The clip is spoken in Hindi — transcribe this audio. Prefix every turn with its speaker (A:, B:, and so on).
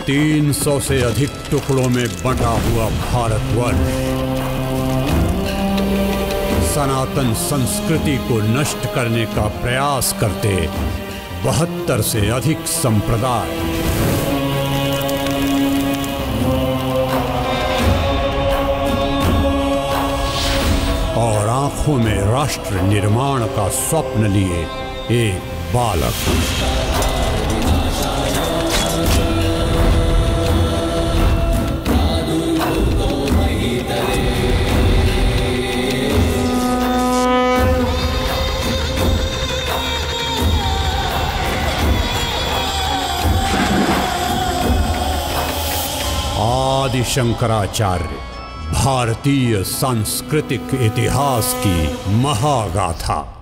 A: 300 से अधिक टुकड़ों में बंटा हुआ भारतवर्ष सनातन संस्कृति को नष्ट करने का प्रयास करते बहत्तर से अधिक संप्रदाय। और आँखों में राष्ट्र निर्माण का स्वप्न लिए एक बालक। आदि शंकराचार्य भारतीय सांस्कृतिक इतिहास की महागाथा।